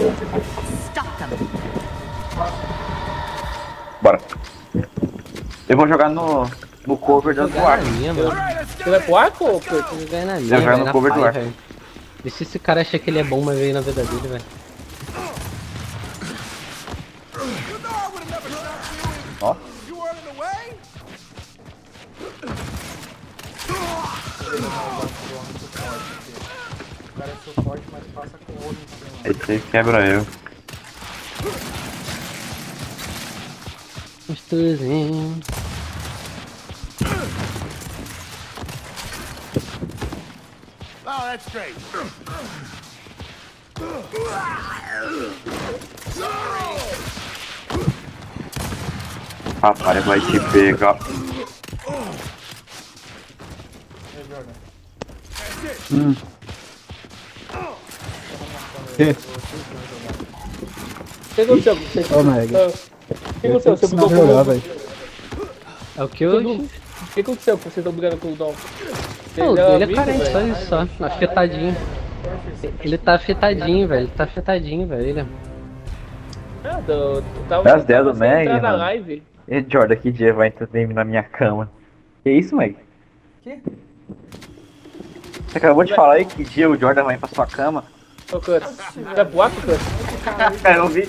Stop them. Bora. Eu vou jogar no, no cover do arco. minha, mano. Você vai pro arco ou pro... Vou jogar na minha, jogar velho, no cover do pai, ar. velho. Vê se esse cara acha que ele é bom, mas veio na vida dele, velho. Ó. O cara é suporte, mas passa com o olho aí quebra eu. Gostosinho. Oh, that's great. Papai vai te pegar. Hum. O que aconteceu? Ô, Meg. Ah, O que aconteceu? Você com jogar, velho. É o que que- o que aconteceu que vocês estão brigando com o Dom? Não, o eram dele é amigos, carente, só isso, só. Afetadinho. Ele tá afetadinho, velho. Ele tá afetadinho, velho. Ele- Ah, eu tava Das 10 do entrar Meg, na live. E Jordan, que dia vai dormir na minha cama? Que isso, Meg? Que? Você acabou de falar aí que dia o Jordan vai pra sua cama? Ô, Cut. Você vai pro arco, Cut? Cara, eu vi.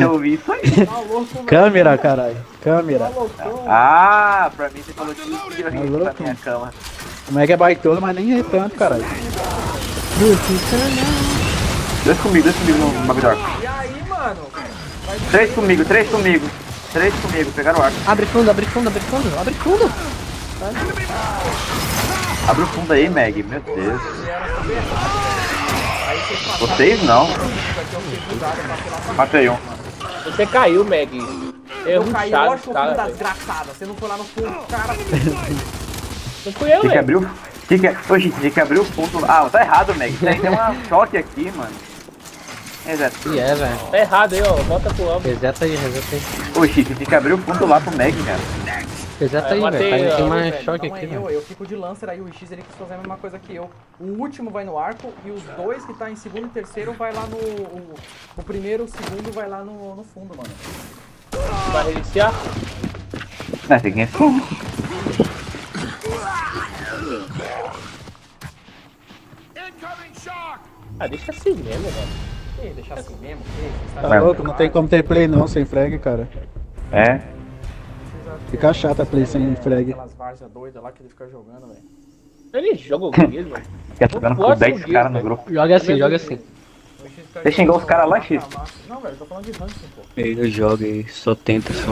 Eu vi isso aí. Tá. Câmera, caralho. Câmera. Tá. Ah, pra mim você falou que Tá louco? pra minha cama. O Meg é baitola, mas nem é tanto, caralho. Dois comigo, dois comigo no bagulho. E aí, mano? Três comigo, três comigo. Três comigo, pegaram o arco. Abre fundo, abre fundo, abre fundo, abre fundo. Abre o fundo aí, Meg. Meu Deus. Vocês não. Matei um. Você caiu, Meg. É Eu caí, ruchado, lógico, cara. filho desgraçada. Você não foi lá no fundo, cara. Não fui eu, Tem que abrir o. Tem que... Ô, gente, tem que abrir o fundo. Ah, tá errado, Meg. Tem tem um choque aqui, mano. Exato. E é, velho. Tá errado aí, ó. Volta pro âmbito. Reseta aí, reseta aí. Ô, Chico, tem que abrir o fundo lá pro Meg, cara. É, aí, matei, velho. Tem mais Velho, choque não aqui, é eu, eu fico de Lancer aí, o X ele quis fazer a mesma coisa que eu. O último vai no arco e os dois que tá em segundo e terceiro vai lá no. O, o primeiro e o segundo vai lá no, no fundo, mano. Vai reiniciar? Não, tem que ir fundo. Incoming shock! Ah, deixa assim mesmo, velho. Ih, deixa assim mesmo. Tá louco? Não tem como ter play não sem frag, cara. É. Fica chata a play sem frag. Aquelas várzeas doidas lá que ele fica jogando, velho. Ele joga o Guiz, mano. Fica jogando com gosto 10 disso, caras no velho. grupo. Joga assim, joga assim. Você xingou os caras lá, X? Não, velho, eu tô falando de ranking, pô. Ele joga e só tenta só.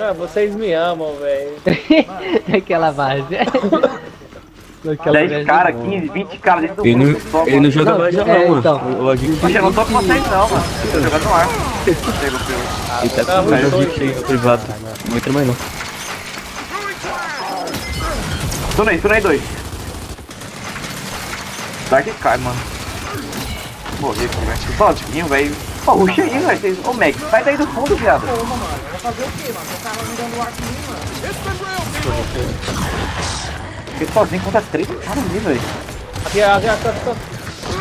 Ah, vocês me amam, velho. Aquela base. Aquela 10 base caras, boa. 15, 20 caras dentro do Ele não, grupo só, ele não mano. joga Não, mais já é, não, mano. então. O- o eu não tô com vocês não, mano. Eu tô jogando no ar. Pego pelo. ele tá com o no privado. Não entra mais não. Tunei, tunei dois. Dark cai, mano. Morri aqui, velho. Tô sozinho, velho. Pô, ruxa aí, velho. Ô, Meg, sai daí do fundo, viado. Porra, mano, vou fazer o quê, mano? O cara não dando em mim, mano. Fiquei sozinho contra três caras ali, velho. Aqui, aqui, aqui, aqui.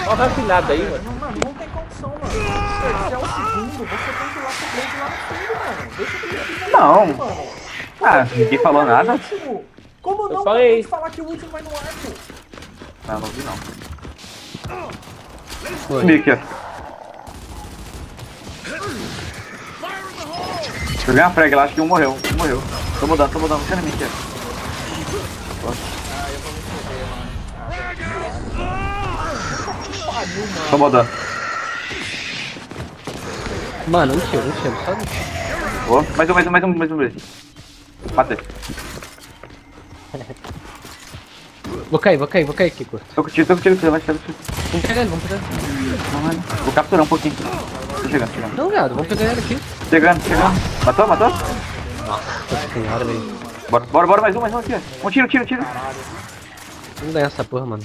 Olha o raffinado aí, mano. Não, mano, não tem condição, mano. Se é o segundo, você tem que ir lá pro Blade lá no fundo, mano. Deixa eu ver Não. mano. Ah, ninguém falou nada. Último. Como não? falei. Acabei de falar que o último vai no arco. Não, não vi não. Ó. Joguei uma frag lá, acho que um morreu. Um morreu. Tô mudando, tô mudando. Fica na mudando. Mano, um tiro, um tiro. Só um tiro. Boa. Mais um, mais um, mais um, mais um. Matei. Vou cair, vou cair, vou cair, Kiko. Tô contigo, tô contigo, vai, vai. Vamos pegar ele, vamos pegar ele. Vou capturar um pouquinho. Tô chegando, chegando. Não, viado, vamos pegar ele aqui. Chegando, chegando. Matou, matou? Nossa senhora, velho. Bora, bora, bora, mais um, mais um aqui. Um tiro, tiro, tiro. Vamos ganhar essa porra, mano.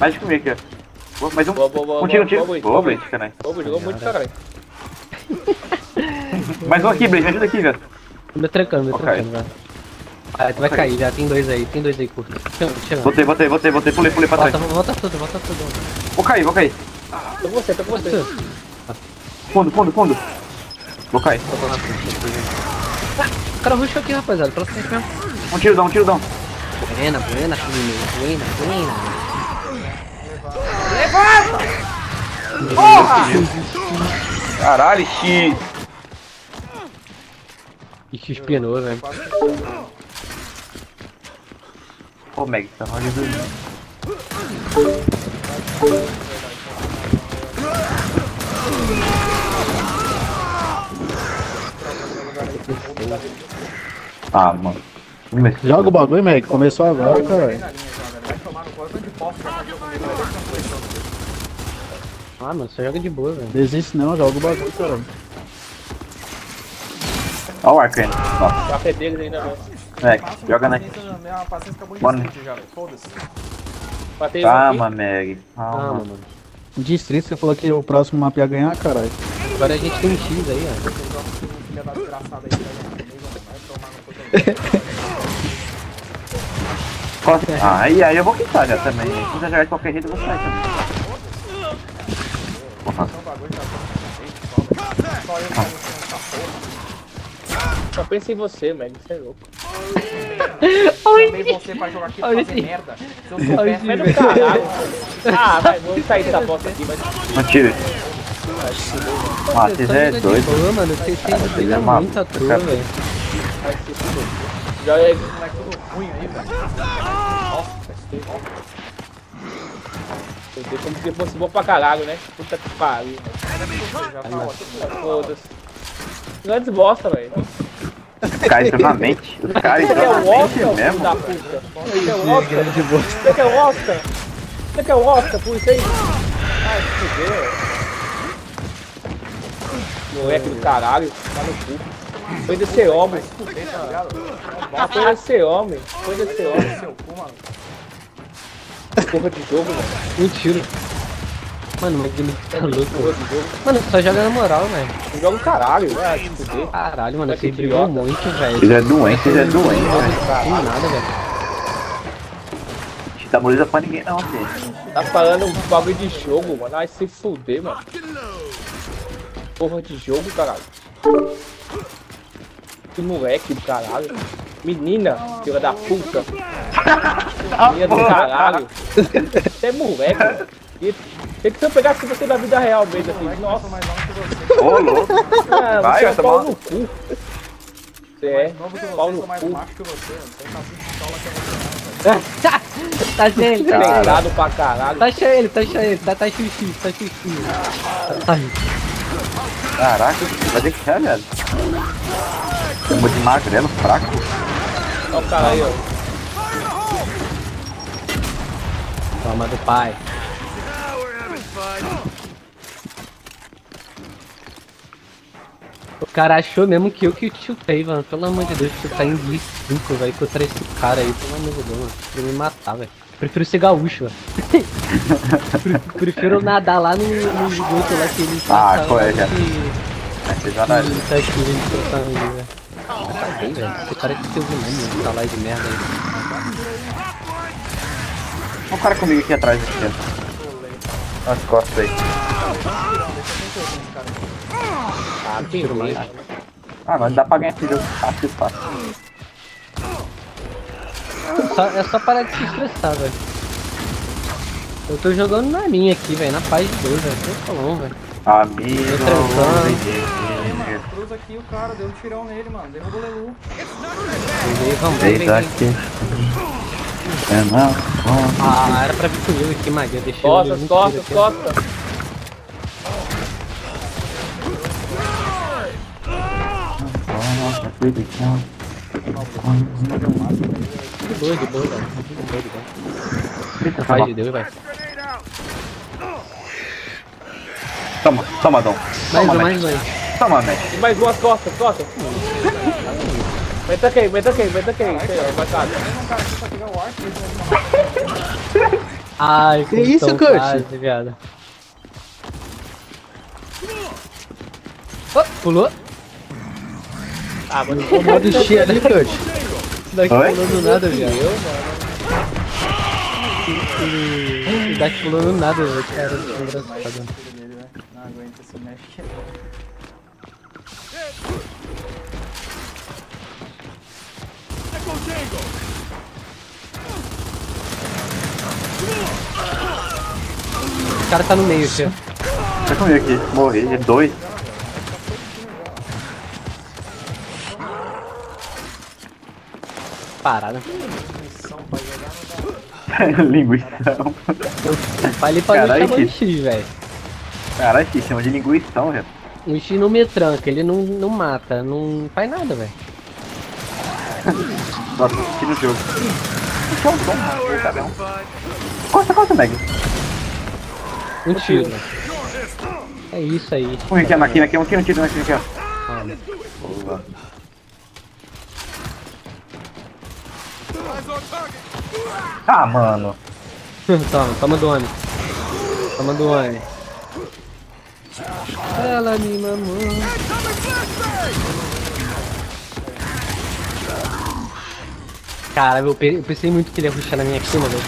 Mais de comigo aqui, ó. Boa, Mais um. Boa, boa, boa, um tiro, um boa, tiro. boa, Blade, Boa, boa, Blade, caralho. Ô, jogou muito caralho. Mais um aqui, Blade, me ajuda aqui, velho. Me trancando, me trancando, velho. Ah, tu vai cair, já tem dois aí, tem dois aí curto. Botei, botei, botei, botei, pulei, pulei pra Volta, trás. volta tudo, volta tudo. Vou cair, vou cair. Tô com você, tô com você. Fundo, fundo, fundo. Vou cair. O cara rushou aqui, rapaziada. Pela frente mesmo. Um tiro, dá um tiro, dá um. Buena, buena, filho. Buena, buena. Caralho, X. Ixi, espinou, velho. Ô, Meg, tá olha do... Ah, mano. Joga o bagulho, Meg. Começou agora, caralho. Vai tomar no corpo de posto já caiu comigo, velho. Deixa eu ver, então. Ah, mano, só joga de boa, velho. Desiste não, joga o bagulho, caralho. Ó o Arcane. Nossa, O arco é deles ainda Passa uma joga, né? paciência, Minha paciência acabou em Bora. sprint já, velho. Foda-se. Aqui. Calma, Meg. Calma, Calma. mano. Distrito, você falou que o próximo mapa ia ganhar, caralho. Agora a gente tem um X aí, ó. Vocês jogam com um filho da desgraçada aí, velho. Vai tomar no cu Costa. Ah, e aí eu vou quitar já também. né? Se quiser jogar de qualquer jeito, eu vou sair também. Porra. Então o bagulho já tá com jeito, só, velho. Só eu que não porra. Só pensa em você, Meg. Você é louco. Chamei você pra jogar aqui pra Olha fazer esse- merda. Se eu esse Vai no caralho. Ah, vai. Vamos sair dessa bosta aqui. Mas tire. Ah, vocês é doido. Mano. Vocês têm é maluco. muito à toa, velho. é... moleque tudo ruim aí, velho. Eu dei como se fosse bom pra caralho, né? Puta que pariu. Ótimo. Foda-se. Grandes bosta, velho. Os caras extremamente. Os caras Você quer o extremamente Oscar, filho mesmo. da puta? Você quer o Oscar? Você quer o Oscar? Você quer o Oscar por isso aí? Ai, se fuder, Moleque do caralho, tá no cu. Foi de ser homem. Foi de ser homem. Foi de ser homem. Seu cu, mano. Porra de jogo, mano. Um tiro. Mano, mas ele tá louco. Porra de jogo. Mano, só joga na moral, velho. Não joga o caralho. Vai se fuder. Caralho, mano, você brigou muito, velho. Vocês é doente, vocês é doente. Tem nada, velho. Dá moleza pra ninguém não, filho. Tá falando um bagulho de jogo, mano. Vai se fuder, mano. Porra de jogo, caralho. Que moleque do caralho. Menina, filha da puta. Menina do caralho. Você é moleque, mano. E Tem que se eu pegasse você na vida real mesmo, assim. Nossa, mais novo que você. Ô, louco. ah, Vai, você é um pau no cu. Você é Novo que você, pau no cu. é. Tá cheio ele, tá cheio pra caralho. Tá cheio ele, tá cheio ele. Tá, tá xixi, tá xixi. Tá aí. Caraca, vai deixar, velho. Chama de magrelo, fraco. Olha o cara aí, ó. Toma do pai. O cara achou mesmo que eu que chutei, mano. Pelo amor de Deus, chutar em 5, velho. Contra esse cara aí, pelo amor de Deus, mano. Pra me matar, velho. Prefiro ser gaúcho, velho. Pre- Prefiro nadar lá no, no esgoto lá que ele Ah, qual é, já? que- já não- que tá gente, que tá ali, velho. Tá bem, velho. Esse cara que teve o nome, tá lá de merda aí. Olha o cara comigo aqui atrás aqui, ó. Nas costas aí. Ah, quem mais? Ah, mas dá pra ganhar esse jogo fácil, fácil. Só- é só parar de se estressar, velho. Eu tô jogando na minha aqui, velho. Na paz de Deus, velho. Tô falando, velho. Amigo. Cruza aqui o cara, deu um tirão nele, mano. Derruba o Lelu. Beleza, Vamos, aqui. É não. Ah, era pra vir comigo aqui, Magia. Deixei eu Costas, muito costas, costas. Legal. De boa, de boa, velho. De boa, de boa. Toma. de Deus, velho. Toma, toma, Dom. Mais Toma, um, mais um. Toma, Mac. E mais duas costas, costas. Meta aqui, meta aqui, meta vai Ai, Que isso, quase, viado. Oh, pulou. Ah, mas O modo cheio, né, coach? Daqui Oi? pulou do nada, viado. o, o Dark pulou no nada, velho. Cara, que engraçado. Velho. Não aguenta esse mexe. O cara tá no meio, filho. Tá comigo aqui. Morri. É dois. Parada. Linguição. Eu falei pra não Caralho, chamar que- o X, velho. Caralho, que chama de linguição, velho. O X não me tranca, ele não, não mata, não faz nada, velho. Nossa, aqui no jogo. Deixa eu tomar, tá bom. Costa, costa, Meg. Um tiro. É isso aí. Um aqui, aqui, aqui, um aqui, um tiro, aqui, aqui, ó. Olha. Boa. Ah, mano. toma, toma do homem. Toma do homem. Ela me mamou. Cara, eu, pe- eu pensei muito que ele ia ruxar na minha cima, velho.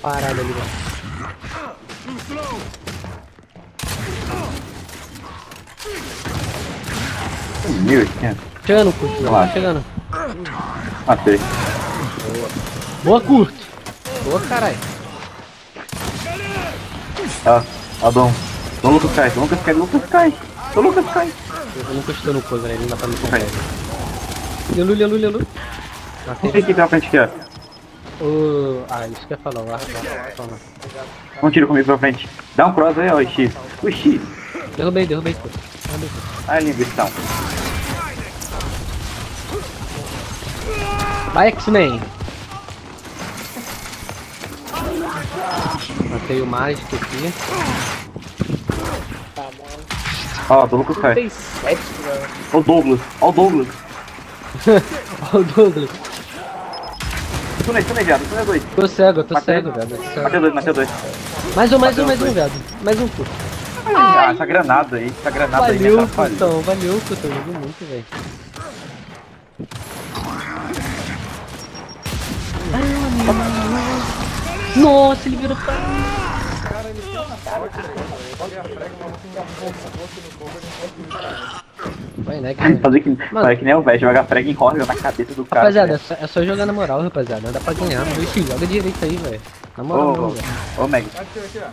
Parada ali, velho. Mil, aqui, Chegando, curto, Relaxa. chegando. Matei. Boa, curto. Boa, caralho. Ó, ó, Dom Lucas cai, Dom Lucas cai, Lucas cai. Lucas cai. Eu nunca estou no coisa, velho. Não dá pra me comprar. Lelu, lelu, lelu. Aqui tá na frente aqui, ó. O... Ah, isso que eu ia falar. o ar- Toma. Um tiro comigo pra frente. Dá um cross aí, ó, o X. O X. Derrubei, derrubei. Derrubei. Ai, linguição. Vai, X-Men! Matei o mágico aqui. Ó, Dom Lucas cai. 37, mano. Ó o Douglas, ó o Douglas. Ó o Douglas. Tunei, tunei, viado, tunei dois. Tô cego, tô Matei. cego, cego. Matei dois, matei dois. Mais um, mais um, mais um, dois. viado. Mais um, puto. Ah, essa granada aí, essa granada aí me Valeu, putão. Valeu, putão. Joguei muito, velho. Nossa, ele virou pra mim. Vai, né, cara? Fazer que, fazer que nem o velho, jogar frag em roda na cabeça do cara. Rapaziada, é velho. só, é só jogar na moral, rapaziada. Dá pra ganhar. Mas, enfim, joga direito aí, velho. Na moral, Ô, não, velho. ô, Meg, Aqui, aqui, ó.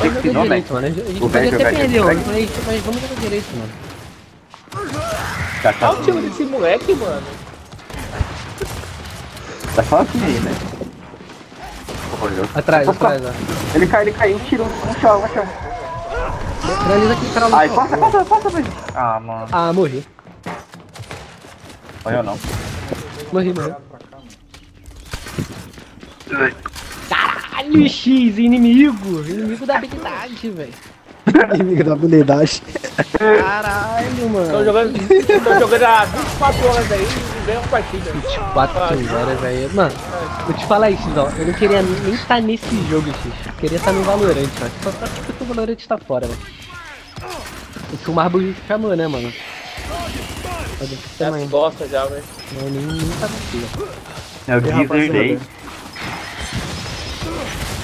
tem que Joga Meg. direito, mano. A gente pode velho até jogar perder, mano. Mas, vamos jogar direito, mano. Tá, tá, Olha o time desse moleque, mano. tá sozinho aí, né? Olhou. Atrás, Opa. atrás, ó. Ele cai, ele caiu, tirou, um chão, um chão. Finaliza aqui, cara. Ai, passa, passa, passa, velho. Ah, mano. Ah, morri. Olha não. Morri, morri. Caralho, X, inimigo. Inimigo da habilidade, velho. Inimigo da habilidade. Caralho, Tô mano. jogando, tô jogando há 24 horas aí e ganhei uma partida. 4 horas, velho. Mano, vou te falar isso, ó. Eu não queria nem estar nesse jogo, X. Eu queria estar no Valorant, ó. Só só porque o Valorant tá fora, velho. O que o Marble chamou, né, mano? Pode ser Já velho. Não, nem, nem tá aqui, ó. É o Geezer Day.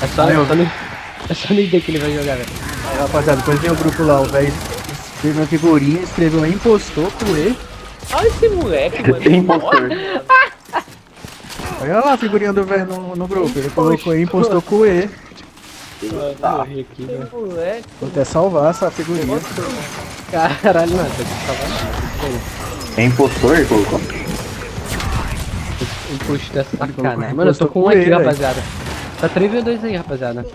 É só, é só no. É só no ID que ele vai jogar, velho. Aí, rapaziada, depois tem o grupo lá, o velho escreveu uma figurinha, escreveu impostor com E. Olha esse moleque, mano. Tem impostor. Olha lá a figurinha do velho no, no grupo. Ele colocou E, impostor com E. Morri aqui, Esse velho. moleque. Vou até salvar essa figurinha. Caralho, mano, tem que salvar nada. É impostor, ele colocou. Imposto dessa colocou sacanagem. Mano, eu tô impostor com um aqui, rapaziada. Tá 3v2 aí, rapaziada.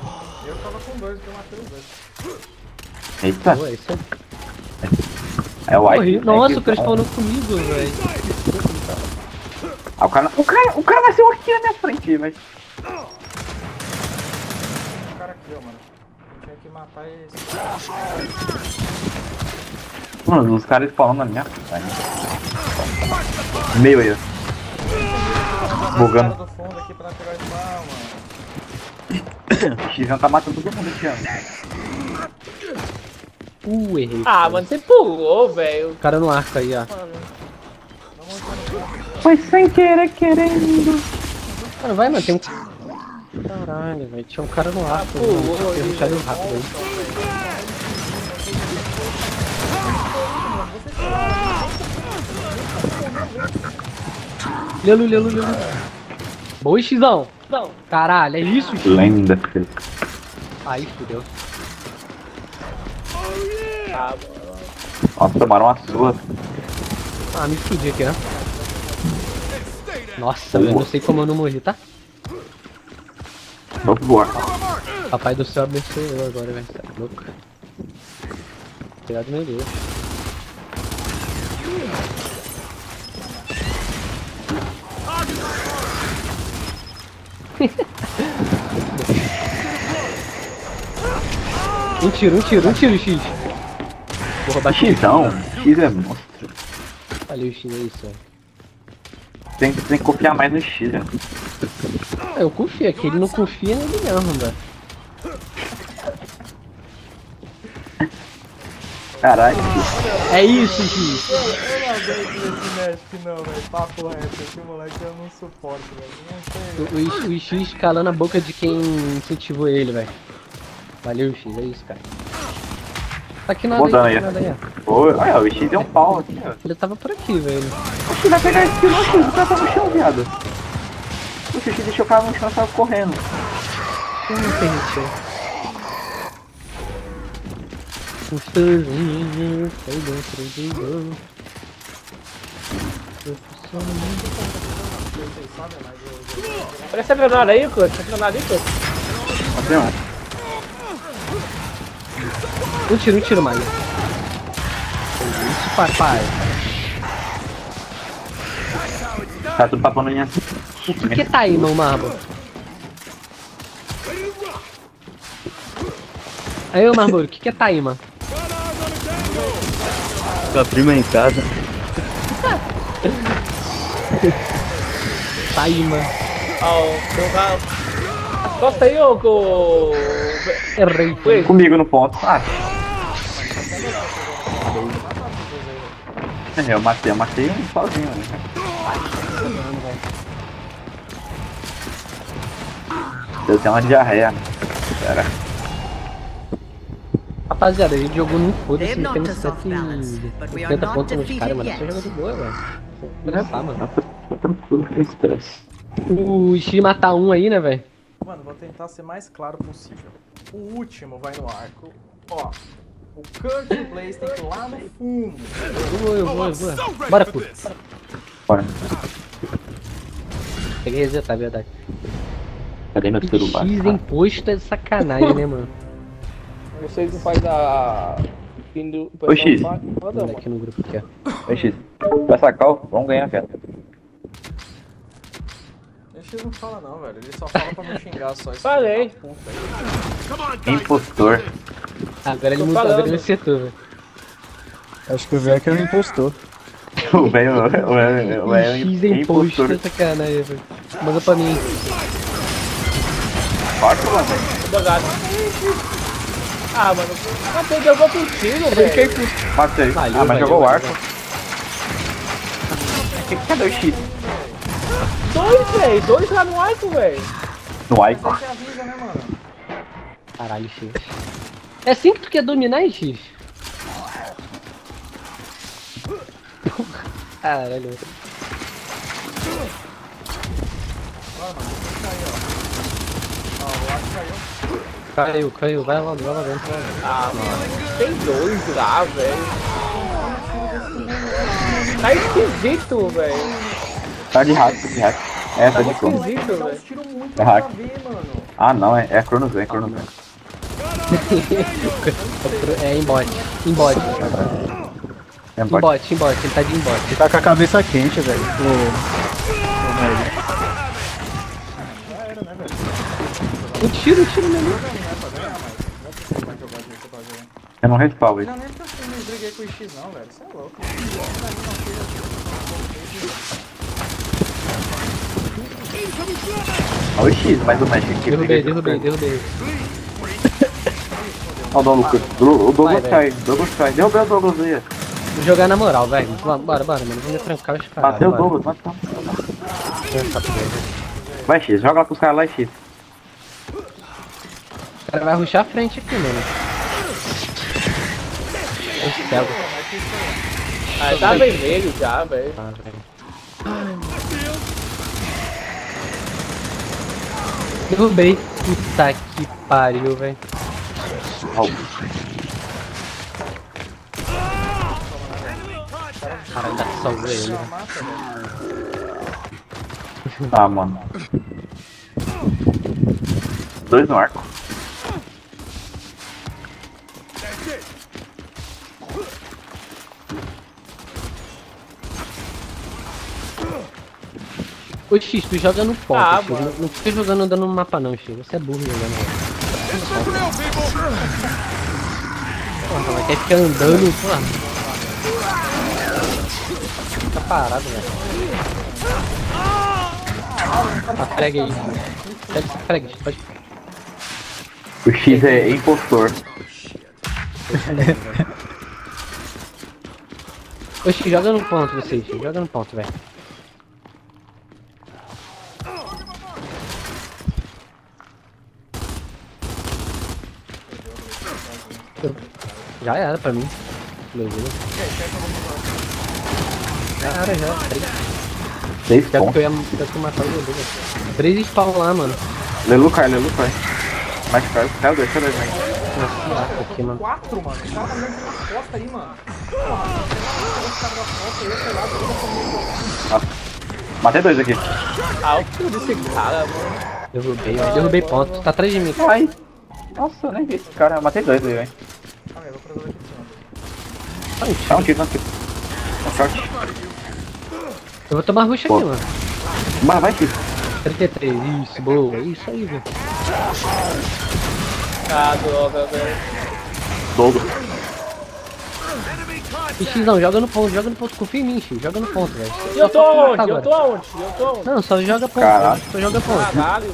Eu tava com dois, eu matei os dois. Eita, Pô, é. é o. White. Nossa, o cara spawnou comigo, velho. Ah, o cara, o cara, o cara nasceu aqui na minha frente, mas... O cara aqui, ó, mano. Eu tinha que matar esse. Mano, os caras spawnam na minha frente. Meio aí, ó. Bugando. Cara do fundo aqui pra mano. O tá matando todo mundo aqui, ó. Uh, errei. Ah, mano, você pulou, velho. O cara no arco aí, ó. Foi sem querer, querendo. Mano, vai, mano, tem um. Caralho, velho. Tinha um cara no aí, Tem um cara velho. rápido aí. Lelu, lelu, lelu. Boa, Xizão. Caralho, é isso, X? Lenda, filho. Aí, fudeu. Ah, Nossa, tomaram uma sua. Ah, me fudi aqui, né? Nossa, eu não sei como eu não morri, tá? Vou voar. Papai do céu abençoe eu agora, velho. Tá louco. Obrigado, meu Deus. um tiro, um tiro, um tiro, X. Vou roubar X. Xizão. X é monstro. Valeu, X, é isso, velho. Tem, tem que confiar mais no X, né? Ah, Eu confio, é que ele não confia nele mesmo, velho. Caralho. É isso, X. Eu não aguento esse Magic não, velho. Papo reto, esse moleque eu não suporto, velho. Não sei. O, o, o X calando a boca de quem incentivou ele, velho. Valeu, X, é isso, cara. Tá aqui nada Botando aí, aí. tá olha, o X deu um pau aqui, ó. Ele tava por aqui, velho. Acho que vai pegar esse aqui, o cara tá no chão, viado. O X deixou o cara no chão e saiu correndo. Como tem isso? Gostosinho, foi dentro de gol. olha essa granada aí, Kurt. Essa granada aí. Não tem um. Um tiro, um tiro, Maia. Isso, papai. Tá tudo papando minha. O que que tá aí, meu marbo? Aí, ô Marmuro, o que que tá aí, mano? Sua prima em casa. Tá aí, mano. Ó, meu carro. Costa aí, ô. ô... Errei. Comigo no ponto. Ah. Eu matei, eu matei um sozinho, né? Eu tenho uma diarreia. Pera. Rapaziada, a gente jogou no foda-se, we are 70 not pontos nos caras, defeated mano. yet. Você joga de boa, velho. Tá, mano. Tranquilo, sem estresse. O X matar um aí, né, velho? Mano, vou tentar ser mais claro possível. O último vai no arco. Ó, o Kurt e o Blaze tem que ir lá no fundo. Eu vou, eu vou, eu vou. Bora, puto. Bora. Peguei resetar, é verdade. Cadê meu celular? X imposto é sacanagem, né, mano? vocês não fazem a. Fim do. Ô, X. Manda, aqui no grupo aqui, ó. Oi, X. Vai sacar, vamos ganhar, velho. O X não fala não, velho. Ele só fala pra me xingar só. esse Falei. puta aí. Impostor. Agora ele mudou, agora ele acertou, velho. Acho que o Vec é um impostor. O velho, o velho, o velho X é imposto impostor. é sacanagem, velho. Manda pra mim. Corta, mano. Bugado. Ah, mano. Matei, jogou contigo, velho. Matei. Ah, mas jogou o arco. Cadê o X? Dois, velho. Dois lá no arco, velho. No avisa, né? Caralho, X. É assim que tu quer dominar, hein, X? Caralho. Ó, o caiu. Caiu, caiu. Vai lá, vai lá dentro. vai lá dentro. Ah, mano. Tem dois lá, velho. Tá esquisito, velho. Tá de hack, tá de hack. É, tá de crono. É hack. Ah, não, é, é Cronos Ven, é Cronos Ven. É embote. Embote. É bot. Embote, embote. Ele tá de embote. Tá com a cabeça quente, velho. Um tiro, um tiro nele. Eu não respawn, velho. Não, nem porque eu briguei com o X não, velho. Você é louco. Olha o X, mais o Magic aqui. Derrubei, derrubei, derrubei. Olha o Douglas. O Douglas cai, Douglas cai. Derrubei o Douglas aí. Vou jogar na moral, velho. Vamos, Bora, bora, mano. Vamos trancar os caras. Bateu o. Douglas, matou. Vai, X, joga lá pros caras lá, X. O cara vai ruxar a frente aqui, mano. Eu. Ah, tá vermelho já, velho. Ah, velho. Derrubei. Puta que pariu, velho. Ó, Cara, ainda salvou ele. Ah, mano. Dois no arco. Ô X, tu joga no ponto, Ah, X. Não, não fica jogando andando no mapa não, X. Você é burro jogando. Porra, mas quer ficar andando, porra. Fica parado, velho. Ah, frega aí. Pega essa frega, X. Pode... O X é impostor. X, joga no ponto, você, X. Joga no ponto, velho. Já era pra mim. Beleza. Já era, já. Três. Seis Já que eu pontos. ia, eu matar o Lelu, velho. Três spawn lá, mano. Lelu cai, Lelu cai. Mais cai, cai dois, cai dois, né? Nossa, aqui, mano. Quatro, mano. O cara tá costas aí, mano. Tô Matei dois aqui. Ah, o que desse cara, mano. Derrubei. Derrubei ponto. Tá atrás de mim. Ai. Nossa, eu nem vi esse cara. Eu matei dois aí, velho. Calma aí, eu vou procurar aqui em cima. Tá um Dá um tiro, dá um tiro. Um shot. Eu vou tomar rush Pô. aqui, mano. Mas vai, X. 33, isso, boa. Isso aí, velho. Ah, droga, velho. Douglas. E X não, joga no ponto, joga no ponto. Confia em mim, X. Joga no ponto, velho. Eu tô onde? Eu tô aonde? Eu tô onde? Não, só joga ponto. Caralho. Só joga ponto. Caralho.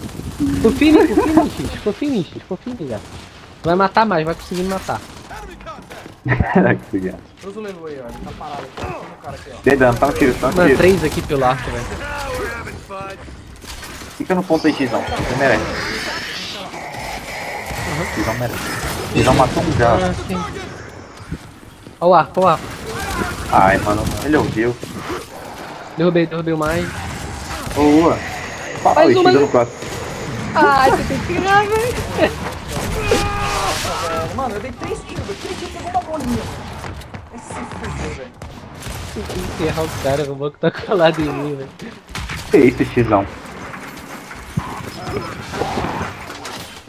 Confia em mim, confia em mim, X. Confia em mim, X. Confia em mim, velho. Vai matar mais, vai conseguir me matar. que legal. Cruza o Lelu aí, ó. Ele tá parado aqui. Tem um cara aqui, ó. Tá um tiro, tá Mano, tiro. três aqui pelo arco, velho. Fica no ponto aí, Xão. Você merece. Xão merece. Xão matou um já. Ah, sim. Ó o arco, ó o arco. Ai, mano, ele ouviu. Derrubei, derrubei o mais. Boa. Fala Mais aí, X no próximo. Ai, você tem que tirar, velho. Velho, Mano, eu dei três tiros, três tiros pegou uma bolinha. Esse se fudeu, velho. Tem que errar o cara, o banco tá colado em mim, velho. Que isso, Xão?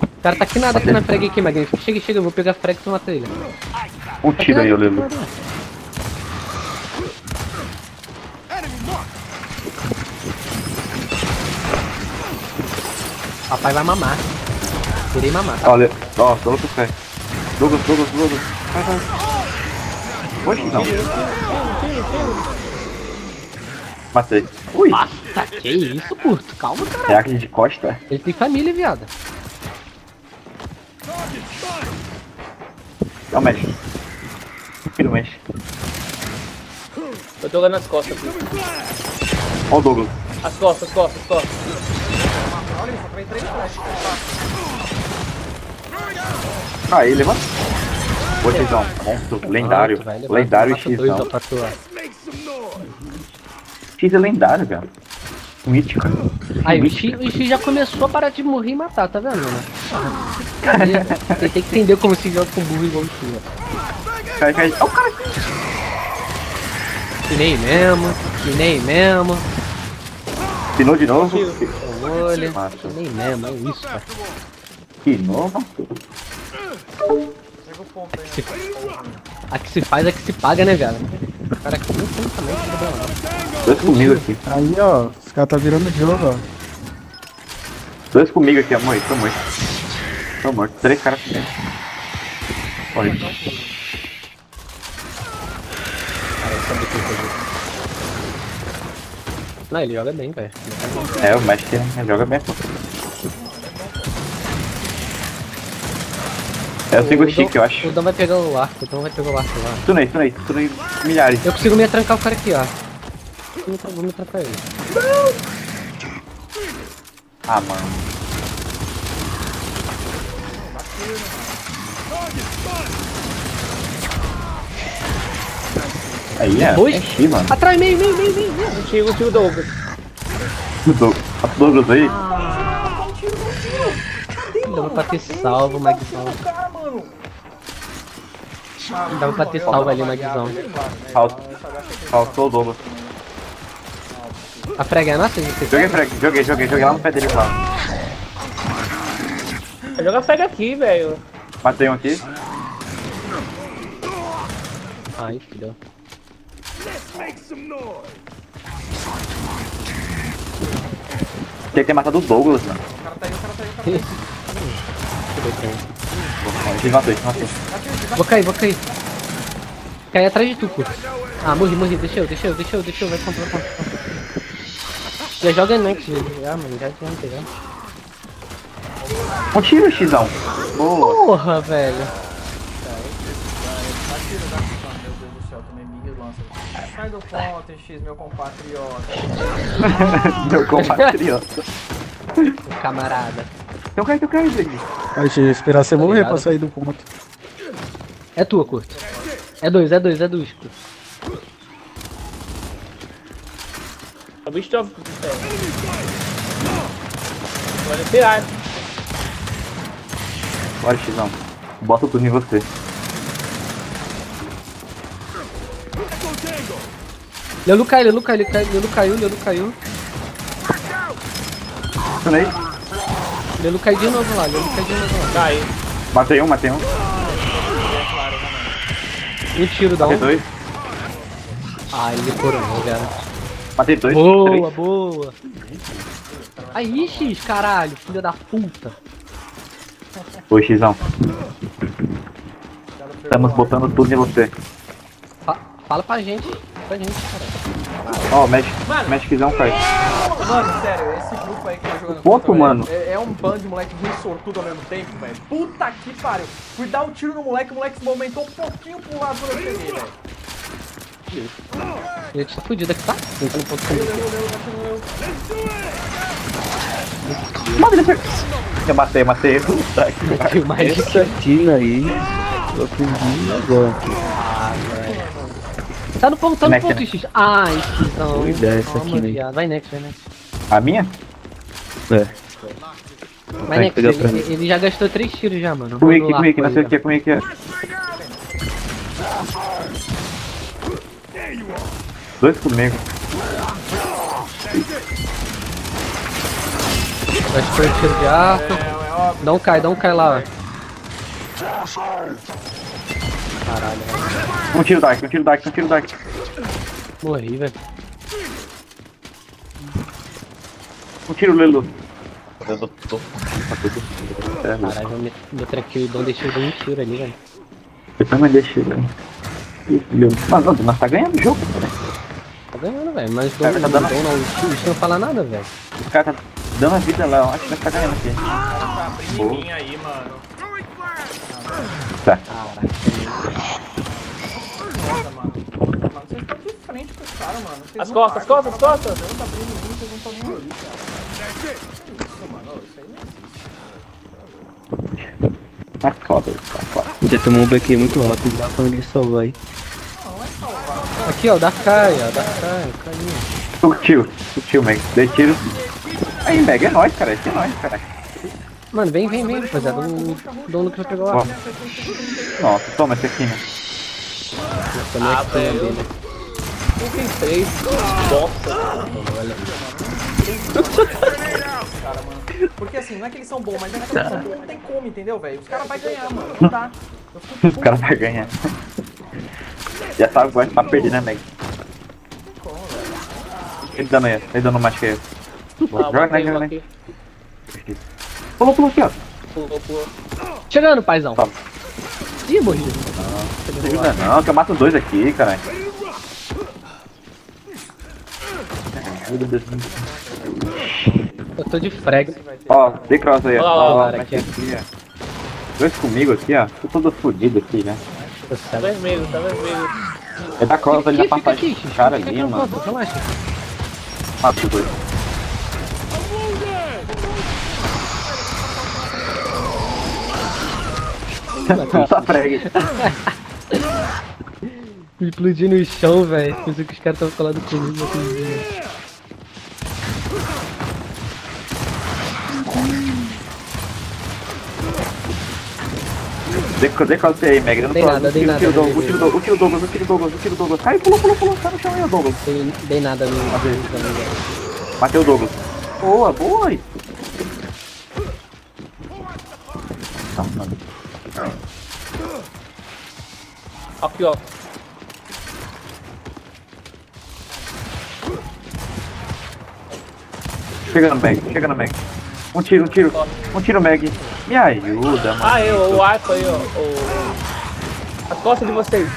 O cara tá aqui nada aqui na frega aqui, Magnífico. Chega, chega, eu vou pegar a frega e tu mata ele. Um tiro aí, ô Lelu. Papai vai mamar. Irei mamar. Olha, ó, Douglas cai. Douglas, Douglas, Douglas. Vai, vai. Oxe, não. Matei. Ui, Nossa, que isso, curto. Calma, cara. react de costa. Ele tem família, viada. Não mexe. Filho, mexe. Eu tô olhando as costas aqui. Ó o Douglas. As costas, as costas, as costas. Olha tomei três. Ah, ele levanta. Ô, Xão, monstro, lendário. Levar- lendário tua. X é lendário, cara. Mítico. Aí, o X, o X já começou a parar de morrer e matar, tá vendo? Você tem que entender como se joga com burro igual o X, ó. Cai, cai. Ó, o cara. Pinei mesmo, pinei mesmo. Pinou de novo. O olho, Massa. pinei mesmo, é isso, cara. Pinou, matou. Ponto aí, né? A que se faz é que se paga, né, cara? O cara aqui não tem também problema, não. Dois comigo aqui. Aí, ó, os caras tá virando jogo, ó. Dois comigo aqui, amor. Tô morto. Tô morto. Três caras comigo. Olha. Não, ele joga bem, velho. É, o mestre joga bem. pô. É o single stick, eu acho. O Dom vai pegar o arco, o Dom vai pegar o arco lá. Tunei, tunei, tunei milhares. Eu consigo me atrancar o cara aqui, ó. Vou me tra- Vou me trancar ele. Ah, mano. Aí é. Dois? Enchi, mano. Atrás, meio, meio, meio, meio. meio. Contigo, contigo, Douglas. Do- A Douglas aí. Dava pra ter salvo o Magzão. O. Dava pra ter salvo ali o Magzão. Falt- Faltou o Douglas. A frega é nossa, gente? Joguei, frag, joguei, joguei, joguei lá no pé dele, lá. Joga pega aqui, velho. Matei um aqui. Ai, filho. Tinha que ter matado o Douglas, mano. O cara tá aí, o cara tá aí, o cara tá aí. Ele matou, ele matou. Vou cair, vou cair. Cai atrás de tu, pô. Ah, morri, morri. Deixa eu, deixa eu, deixa eu, deixa eu. Vai vai contra. Já joga next, já, mano. Já adianta, já. Um tiro, Xão. Boa. Porra, velho. Sai do ponto, X, meu compatriota. Meu compatriota. Camarada. Eu caí, eu caí, Zig. Aí, eu esperar você morrer ligado. pra sair do ponto. É tua, curto. É dois, é dois, é dois, curto. O bicho tá. Pode tirar. Bora, Xão. Bota tudo em você. Lelu caiu, Lelu caiu, Lelu caiu, Lelu caiu, Lelu caiu. Tunei. Lelu caiu de novo lá, Lelu caiu de novo lá. Cai. Matei um, matei um. Um tiro dá Matei um. dois. Ah, ele coronou, já. Matei dois. Boa, três. boa. Aí, X, caralho, filha da puta. Oi, Xão. Estamos botando tudo em você. Fa- fala pra gente, pra gente, cara. Ó, mexe Xão cai. Mano, sério, esse grupo aí que tá jogando Ponto, contra, mano. É, é um bando de moleque ruim sortudo ao mesmo tempo, velho. Puta que pariu. Fui dar um tiro no moleque, o moleque se movimentou um pouquinho pro lado quando eu cheguei, velho. Tá fudido aqui, tá? Tentando ponto comigo. Mata ele, Eu matei, matei. Puta que pariu. Mais Essa tina aí, eu aprendi agora. Tá no ponto, tá no Next, ponto, X. Ai, X, não. Boa ideia essa aqui, né? Vai next, vai next. A minha? É. Vai next, ele, mim. ele já gastou três tiros já, mano. Rolou comigo aqui, arco não sei aí, o que, comigo aqui. Dois comigo. Gastou tiro de arco. Um cai, um cai lá, ó. Caralho, velho. Um tiro Dark, um tiro Dark, um tiro Dark. Morri, velho. Um tiro Lelu. Caralho, eu me- meu tranquilidão deixou de um tiro ali, velho. Eu também deixei, velho. Filho. Mano, nós tá ganhando o jogo, velho. Tá ganhando, velho. Mas Cara, dom, tá dando- não, o X não fala nada, velho. Os caras tá dando a vida lá, eu acho que nós tá ganhando aqui. Tá abrindo em mim aí, mano. Tá. Caralho. Foda, mano. Mano, vocês estão de frente com os caras, mano. Vocês As não costas, as costas, as costas. dando, tá abrindo vocês não estão nem aí, cara. Isso, mano. Isso aí não existe. Tá foda, tá foda. Você tomou um BQ muito rápido, dá pra ele salvar aí. Aqui, ó, o Darkai, ó, Darkai, o carinha. Curtiu, curtiu, Meg. Dei tiro. Aí, Meg, é nóis, cara. Esse é nóis, cara. Mano, vem, vem, vem, rapaziada. O dono que já pegou lá. Nossa, toma esse aqui, né? Ah, velho. Um tem três. Bosta. Porque assim, não é que eles são bons, mas é que eles são bons, não tem como, entendeu, velho? Os caras vão ganhar, mano. Não dá. Os caras vai ganhar. Já sabe que vai estar perdido, né, Meg? Ele dando aí, ele dando mais que eu. Ah, Joga, né, um joga, né? Pulou, pulou aqui, ó. Pulou, pulou. Chegando, paizão. Tá. Ih, morri. Não ajuda não, que eu mato dois aqui, caralho. Eu tô de frag. Ó, dei cross aí, ó. Aqui, aqui. Dois comigo aqui, ó. Tô todo fodido aqui, né? Tá vermelho, tá vermelho. É da cross ali na passagem cara ali, mano. relaxa. Mato os dois. Só prega. Explodiu no chão, velho. Pensei que os caras estavam colados comigo na cozinha. Decotei aí, Meg. Não Dei tô. nada, dei nada, o tiro Douglas, o tiro Douglas, o tiro Douglas, o tiro Douglas. Cai, pulou, pulou, pulou. Tá no chão aí, o Douglas. Dei, dei nada no. Bateu o Douglas. Boa, boa. aí. Tá, mano. Aqui, ó. Chega no Meg, chega no Meg. Um tiro, um tiro. Um tiro, Meg. Me ajuda, mano. Ah, eu, o arco aí, ó. O... As costas de vocês.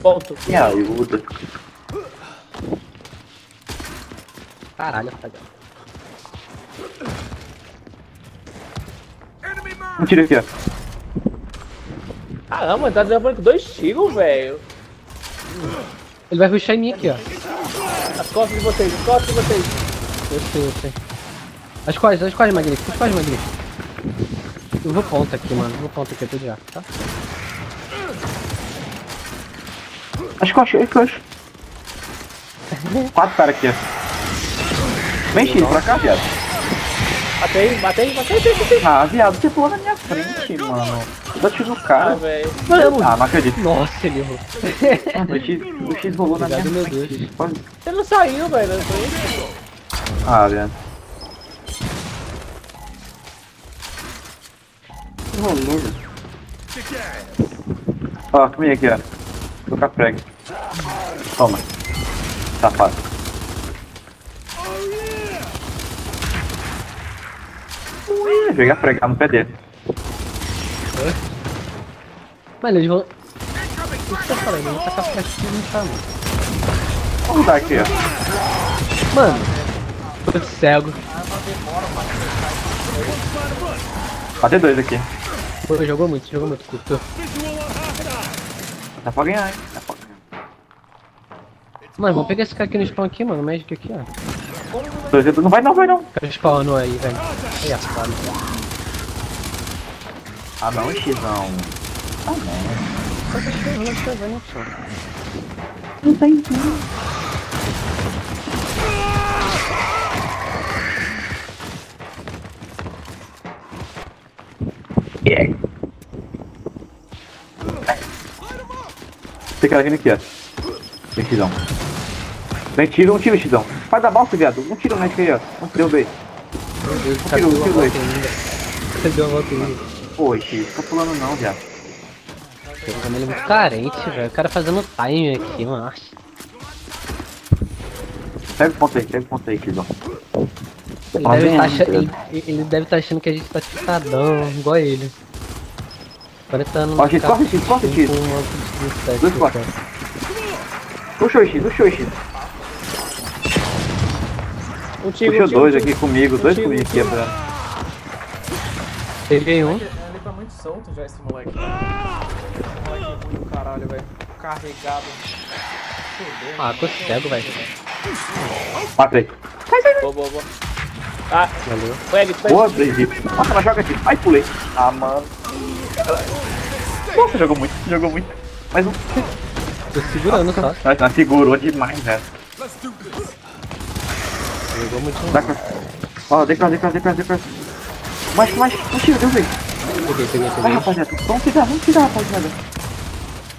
Ponto. Me ajuda. Caralho, rapaziada. Um tiro aqui, ó. Caramba, tá desafiando com dois tiros, velho. Ele vai rushar em mim aqui, ó. As costas de vocês, as costas de vocês. Eu sei, eu sei. As costas, as costas, Magnífico. As costas, Magnífico. Eu vou ponta aqui, mano. Eu vou ponta aqui, eu tô de arco, tá? As costas, as costas. Quatro caras aqui, ó. Vem, X, pra cá, viado. Matei, matei, matei, matei, matei. Ah, viado, você pulou na minha frente, mano. Eu dou tiro no Ah, cara. velho. Ah, não acredito. Nossa, ele errou. O X, o X rolou na minha meu frente. Deus. Você não saiu, velho. Ah, viado. Que rolou, velho. Ó, comigo aqui, ó. Tô com a prega. Toma. Safado. Ui, Joguei a prega no pé dele. Mano, eles vão. O que eu falei? Eles vão tacar flecha no chão, mano. Vamos dar aqui, ó. Mano, tô cego. Bater dois aqui. Pô, jogou muito, jogou muito, curto. Dá pra ganhar, hein? Dá pra ganhar. Mano, vamos pegar esse cara aqui no spawn aqui, mano. Magic aqui, ó. Dois. Não vai não, vai não. Cara spawnou aí, velho. Aí, ó, foda. Ah não, Xão. Ah não. Tá não tem Yeah. Tem cara vindo aqui, ó. Vem, Xão. Vem, tira um tiro, Xão. Faz da balsa, viado. Um tiro médico aí, ó. Um deu dois. Meu Deus, Um tiro, um tiro dois. deu uma volta ainda. Pô, X, fica pulando não, viado. Ele é muito carente, velho. O cara fazendo time aqui, mano. Pega o ponto aí, pega o ponto aí, Xão. Ele Tá deve tá achando, ele, ele deve estar achando que a gente tá ficadão, igual ele. Agora tá no. Ó, X, corre, X, corre, X. Dois cortes. Puxa o X, puxa o X. Um tiro, Puxou um tiro, dois um aqui comigo, dois comigo aqui. Bruno. Peguei um. Ele tá muito solto já, esse moleque. Moleque ruim do caralho, velho. Carregado. Fudeu. Ah, tô cego, velho. Matei. Boa, boa, boa. Ah, Valeu. Fred, Fred. Boa, Brigitte. Nossa, ela joga aqui. Ai, pulei. Ah, mano. Nossa, jogou muito, jogou muito. Mais um. Tô segurando só. Nossa, segurou demais, velho. Jogou muito. Dá pra... Ó, decross, decross, decross, decross. Mais, mais, um tiro, deu bem. Peguei, peguei, Vai, peguei. rapaziada. Vamos pegar, vamos pegar, rapaziada.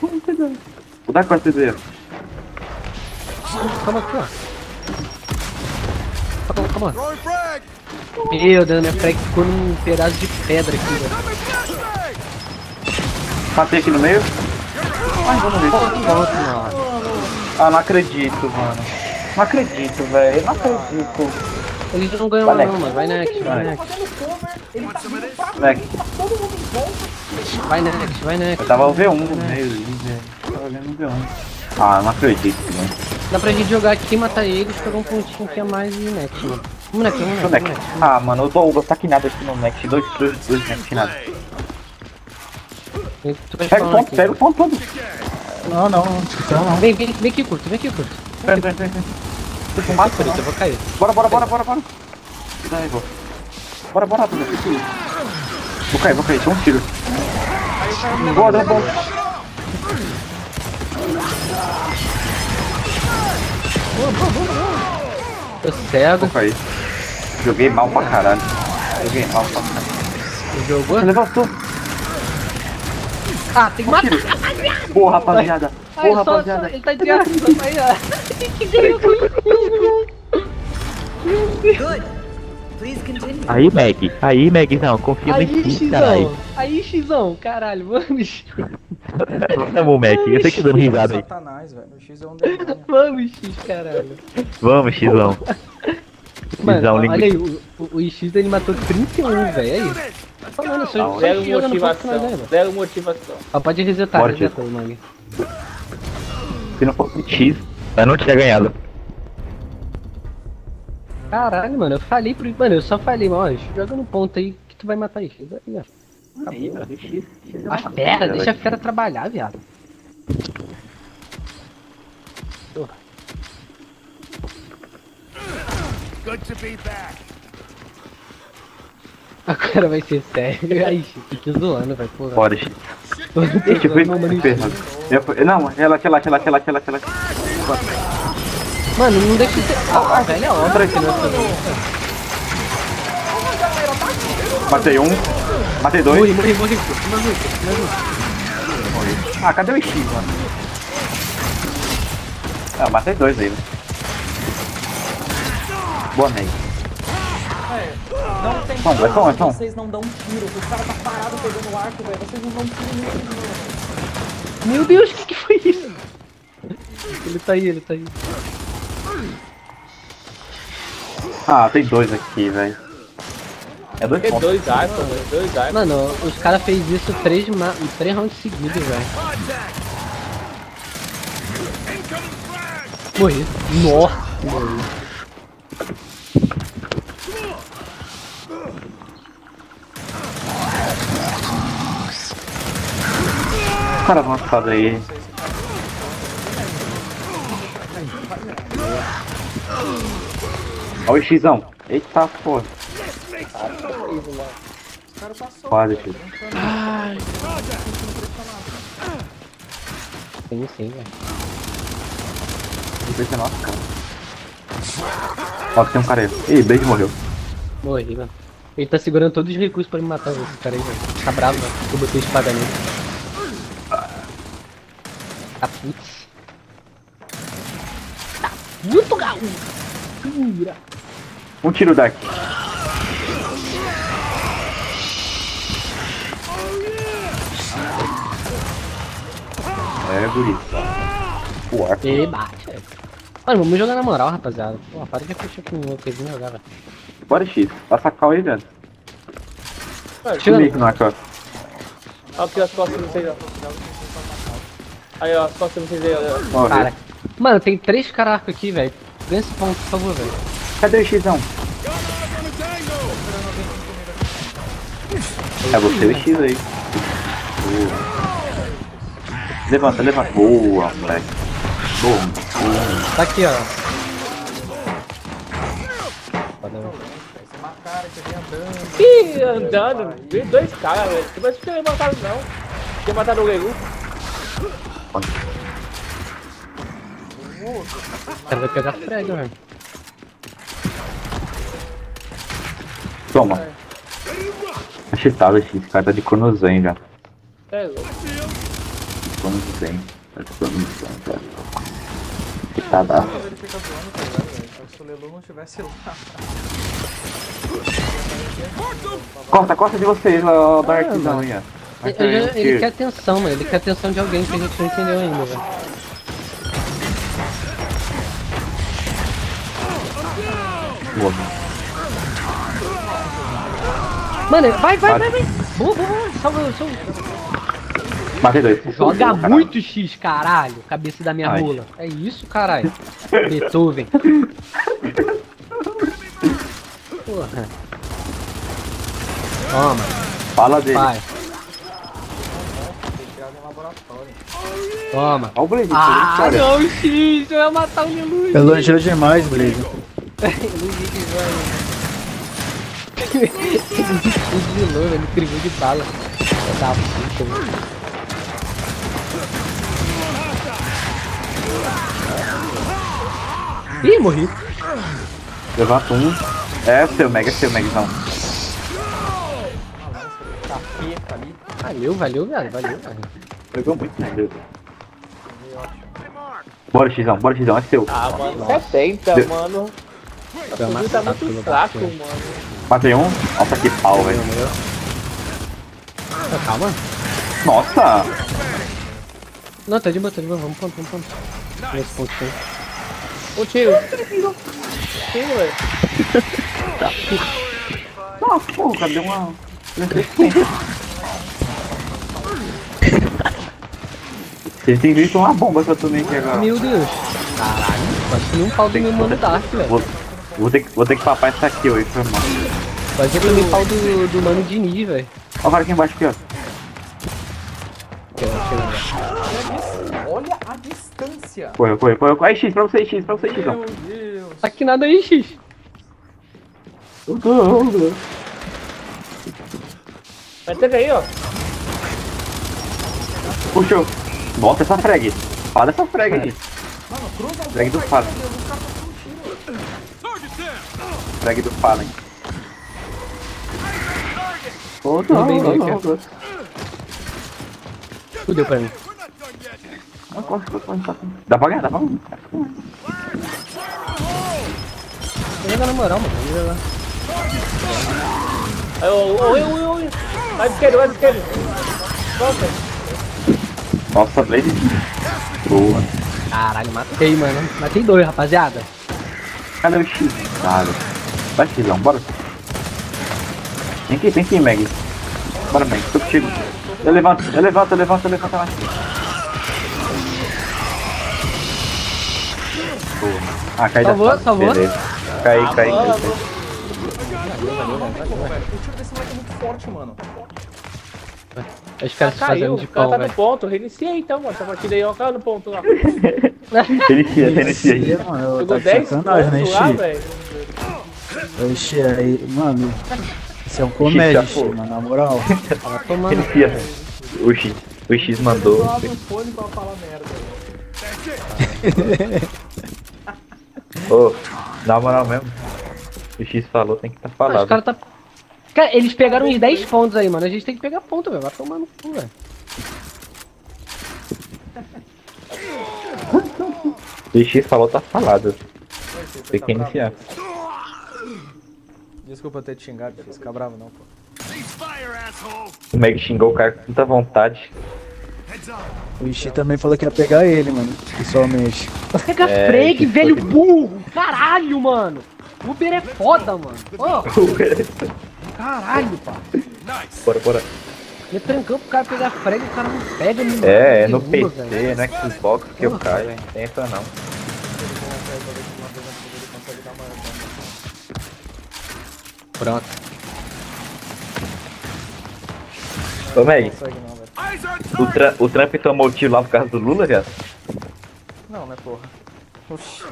Vamos pegar. Vou dar com essa ideia. Calma aqui, ó. Calma, calma. Meu Deus, minha frag ficou num pedaço de pedra aqui, velho. Matei aqui no meio. Ai, vamos ver. Ah, não acredito, mano. Não acredito, velho. Não acredito. Eles não ganham Vai, não, mano. Vai next, vai next. Ele tá vindo pra Vai next, vai next. eu tava o V1 no meio ali, velho. Tava vendo o V1. Ah, não acredito, velho. Dá pra gente jogar aqui, matar eles, pegar um pontinho aqui a mais e next, mano. Vamos next, o next, Next. vamos next. Ah, mano, eu tô tá aqui nada aqui no Next. Dois, dois, dois Next nada. Pega o ponto, pega o ponto todo. Não, não, não. Vem, vem, vem aqui, curto, vem aqui, curto. Vem, vem, vem, vem. Tu mata, Curto, eu vou cair. Bora, bora, bora, bora, bora. Daí, vou. Bora, bora, rapaziada. Vou cair, vou cair, só um tiro. Boa, deu bom. Tô cego. Opa aí. Joguei mal pra caralho. Joguei mal pra caralho. Jogou? Você levantou. Ah, tem que matar. Boa, rapaziada. Ai, só, só, ele tá de. Aí, ó. Que ganhou continue. Aí, Meg. Aí, Megzão. Confia no Aí, X, caralho. Xizão. Aí, Xizão. Caralho, vamos. Vamos, Meg. Eu sei que dando risada aí. Satanás, velho. O X é um demônio. Vamos, X, caralho. Vamos, Xzão. Mano, olha aí, o, o, o X ele matou 31, velho. Aí. Tá falando, só, só Zero motivação. Zero motivação. Ó, pode resetar, Bora, resetou, mano. Se não fosse X, eu não tinha ganhado. Caralho, mano, eu falei pro. Mano, eu só falei, ó, joga no ponto aí que tu vai matar X. Aí, ó. Aí, ó, A fera, deixa a fera trabalhar, viado. Good to be back. Agora vai ser sério. Aí, X, que zoando, vai, porra. Bora, X. Tô zoando, mano. Eu fui- Não, relaxa, relaxa, relaxa, relaxa, relaxa, relaxa. Mano, não deixa de ser. Ah, velho, é não é sobre. Matei um. Matei dois. Morri, morri, morri. Morri, morri. Ah, cadê o X, mano? Ah, matei dois aí, né? Boa, Meg. Não tem Bom, vai, vai. vocês não dão um tiro. O cara tá parado pegando o arco, velho. Vocês não dão tiro nenhum. Meu Deus, o que, que foi isso? Ele tá aí, ele tá aí. Ah, tem dois aqui, velho. É dois pontos. dois arcos, velho. Dois arcos. Mano, os caras fez isso três, ma... três rounds seguidos, velho. Morri. Nossa, morri. Cara avançado aí. Olha o Xão. Eita porra. Quase, X. Sim, sim, velho. Impressionante, cara. Ó, tem um cara aí. Ih, Blade morreu. Morri, mano. Ele tá segurando todos os recursos pra me matar. Esse cara aí, velho. Tá bravo, que Eu botei espada nele. Tá putz. Tá puto, gaúcho. Pura. Um tiro daqui. É, guri. O arco. E bate, velho. Mano, vamos jogar na moral, rapaziada. Pô, para de fechar com o outro, vamos jogar, velho. Bora, X. Passa a cal aí, velho. Tira- Comigo na cal. Olha aqui as costas de vocês, ó. Aí, ó, costas de vocês aí, ó. Cara. Mano, tem três caracos aqui, velho. Ganha esse ponto, por favor, velho. Cadê o Xão? É você o X aí. Boa. Levanta, levanta. Boa, moleque. Boa. Tá aqui, ó. Ih, andando. Veio dois caras, velho. Vai se ter matado, não. Tinha matado o Legu. O cara vai pegar frega, velho. Toma. Tá cheatado, X. Esse cara tá de Chronozen já. É, louco. Chronozen. Tá de Chronozen, cara. Cheatadaço. Ele fica zoando, tá ligado, velho? Se o Lelu não tivesse lá. Corta, corta de vocês, ó, Darkzão. Vai Ele, ele, ele quer atenção, mano. Ele quer atenção de alguém que a gente não entendeu ainda, velho. Boa. Mano, vai, vai, Vai. vai, vai. Boa, boa, boa. Salva, salva. Matei dois. Joga muito X, caralho. Cabeça da minha Ai. rola. É isso, caralho. Beethoven. Porra. Toma, Fala dele. Toma. Olha o Blade, Ah, olha. não, X. Eu ia matar o Lelu. Elogiou demais, Blaze. Ele fuzilou, ele escreveu de bala. Filha da puta, mano. Ih, morri. Levanta um. É seu, Mega, é seu, Megzão. Valeu, valeu, velho. Valeu, velho. Pegou muito, né, Deus? Bora, Xão, bora, Xão, é seu. Ah, mano, 70, Deu. mano. Nossa, tá muito fraco, mano. Matei um. Nossa, que pau, velho. Ah, Calma. Nossa! Não, tá de boa, tá de boa. Vamos ponto, vamos ponto. Nesse pontinho. Ô tio. Tio, velho. Ah, pô, cadê uma... Vocês têm visto uma bomba que eu tomei aqui agora. Meu Deus. Caralho. Acho que nem um pau do meu mano Dark, velho. Vou, vou, ter, que- vou ter que papar essa aqui, ó. Foi mal. Vai ser também pau do, do mano Diniz, velho. Ó o cara aqui embaixo aqui, ó. Olha a distância. Correu, correu, correu. Aí, X, pra você, X, pra você, X, ó. Meu Deus. Tá aqui nada aí, X. Vai ter aí, ó. Puxou. Bota essa frag. Fala essa frag aí. Frag do Fallen. Frag do Fallen. Ô, Tudo bem, não, Nick. não, não. Fudeu pra mim. Não, corre, corre, corre, corre. Dá pra ganhar, dá pra ganhar. Joga na moral, mano. Joga lá. Oi, oi, oi. Vai de esquerda, vai de esquerda. Volta. Nossa, Blaze. Boa. Caralho, matei, mano. Matei dois, rapaziada. Cadê o X? Cara. Vai, Xão, bora. Vem aqui, vem aqui, Meg. Bora, Meg, tô contigo. Eu levanto, eu levanto, eu levanto, eu levanto mais. Boa. Ah, cai Salvou, da salvou. Beleza. Cai, cai, cai. Mano. cai. O tiro desse moleque é muito forte, mano. Os caras se Caiu, o de cara pau, tá no ponto. Reinicia então, mano. Essa partida aí, ó. Caiu no ponto lá. Inicia, inicia aí. Ih, mano, Jogou tá de 10 sacanagem, né, pontos lá, velho. Oxi, aí, mano. Isso é um comédia, Xi, mano, na moral. Tava tomando. Inicia. O X, o X mandou. Eu abro o fone pra falar merda. Ô, na moral mesmo. O X falou, tem que estar Ah, os falado. caras tá. Cara, eles pegaram uns 10 pontos aí, mano. A gente tem que pegar ponto, velho. Vai tomar no cu, velho. O X falou, tá falado. Tem que iniciar. Desculpa ter te xingado, filho. Fica bravo não, pô. O Meg xingou o cara com muita vontade. O Ixi também falou que ia pegar ele, mano. Pessoalmente. Pega É, freak, que velho burro! Caralho, mano! Uber é foda, mano. Ó, caralho, pá. bora, bora. Me trancou pro cara pegar frega, o cara não pega, me É, é no PC, velho. no Xbox que eu caio, hein? Essa não. Pronto. Ô Meg, o, Tra o Trump tomou tiro lá por causa do Lula, viado? Não, né, porra. Oxi.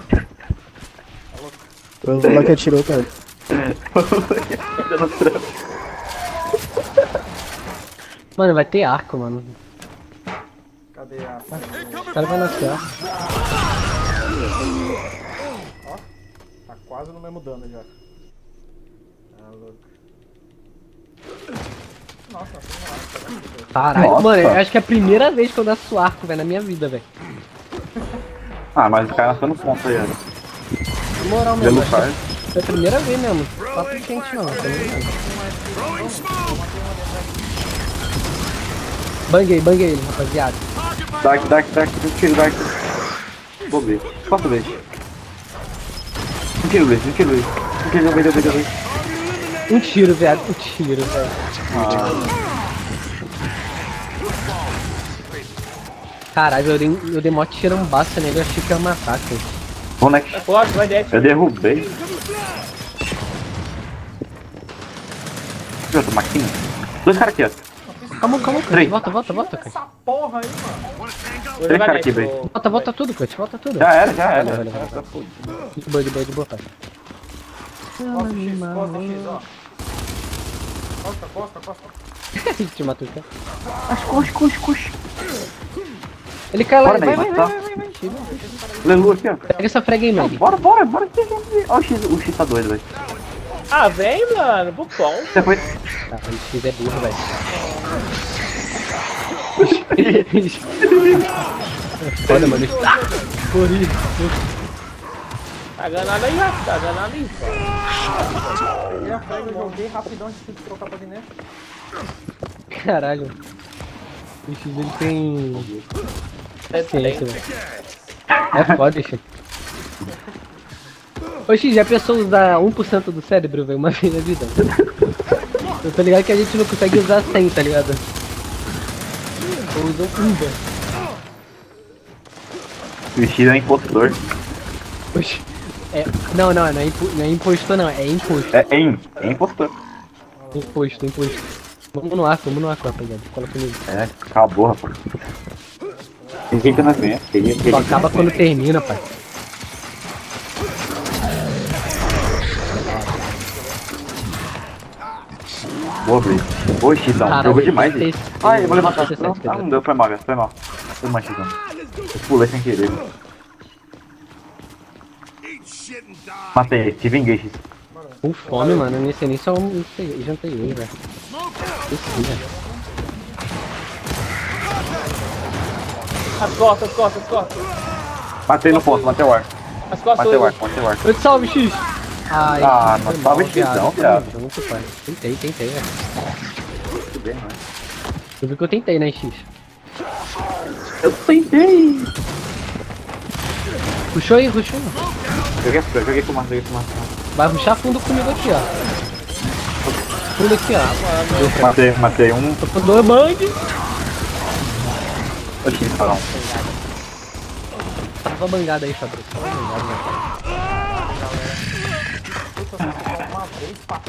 Foi o Lula que atirou, cara. Mano, vai ter arco, mano. Cadê a... O cara vai nascer arco. Tá quase no mesmo dano já. Tá louco. Nossa, tem nada. tá vendo? Caralho, mano, eu acho que é a primeira vez que eu nasço arco, velho, na minha vida, velho. Ah, mas o cara nasceu no ponto aí, ó. Na moral Pelo mesmo, é a primeira vez mesmo. Papo quente não, tá! Banguei, banguei ele, rapaziada. Dark, Dark, Dark, um tiro, Dark. Vou ver. Posso ver? Um tiro, Blaze, um tiro, Blaze. Um tiro, Blaze, Blaze, Blaze. Um tiro, viado, um tiro, velho. Caralho, eu dei, eu dei mó tirambaça nele, eu achei que ia matar, cara. Next. Vai forte, vai dash. Eu derrubei. Outra máquina. Dois caras aqui, ó. Calma, calma. Três. Volta, volta, volta, Cut. Essa porra aí, mano. Três caras aqui, vou- Volta, volta tudo, Cut, volta tudo. Já era, já era. De boa, de boa, de boa, Cut. Costa costa. Costa. Te matou, cara. Coxa, coxa, coxa. Ele cai lá, vai, vai, vai, vai. Aleluia aqui, ó. Pega essa frega aí, Mag. Bora, bora, bora. Olha o X, o X tá doido, velho. Ah, vem, mano, bufão. Você foi. Tá, o X é burro, velho. Foda, mano. Corri. Tá ganhando aí, Rafa, tá ganhando aí. pô. Peguei a frega, joguei rapidão antes de trocar pra dinheiro. Caralho. O X ele tem. Você tem. ciência, velho. É foda, X. Ô X, já pensou usar 1% do cérebro, velho, uma vez na vida? Eu tô ligado que a gente não consegue usar 100, tá ligado? Ou usam um, velho. O X é impostor. Oxi. É, não, não, não é, impo, não é impostor não, é imposto. É em. É impostor. Imposto, imposto. Vamos no arco, vamos no arco, rapaziada. Cola comigo. É, acabou, rapaz. Tem gente na gente Só acaba quando termina, pai. Boa, Blade. Boa. Caralho, Jogou demais, tem- Ai, eu vou levantar. Não, ah, não deu, foi mal, velho. Foi mal. Foi mal, Xizão. Eu pulei sem querer. Matei, te vinguei, X. Com fome, mano. Eu nem sei nem se eu jantei hoje, velho. As costas, as costas, as costas. Matei no ponto, matei o ar. As costas. Matei o ar, matei o ar. Eu te salve, X! Ai, Ah, mas mal, salve, Xzão, Tamo viado. junto, pai. Tentei, tentei, velho. Tudo bem, mano. Tu viu que eu tentei, né, X? Eu tentei. Puxou aí, puxou. Joguei, joguei com o joguei com o Vai puxar fundo comigo aqui, ó. Fundo aqui, ó. Matei, matei um. Tô com dois Oxi, não. Tava bangada aí, Fabrício. Tava bangada, né? Uma vez pra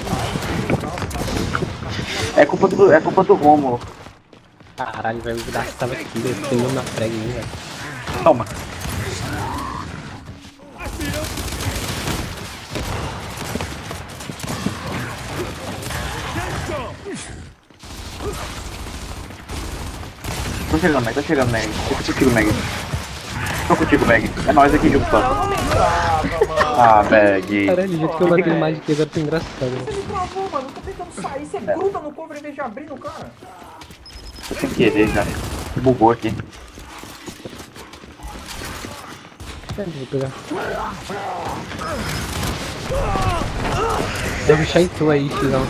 É culpa do, é culpa do Romulo. Caralho, velho. O Dark tava aqui. Pegou na frega aí, velho. Toma. Chegando, Meg, tô chegando, Meg. Tô contigo, Meg. Tô contigo, Meg. É nóis aqui, Gilson. Ah, Meg. Caralho, o jeito que eu matei o Magic agora tá engraçado, velho. Ele travou, mano. Eu tô tentando sair. Você gruda no cover em vez de abrir no cara. Tô sem querer já. Bugou aqui. Eu vou pegar? Deve tu aí, Xizão.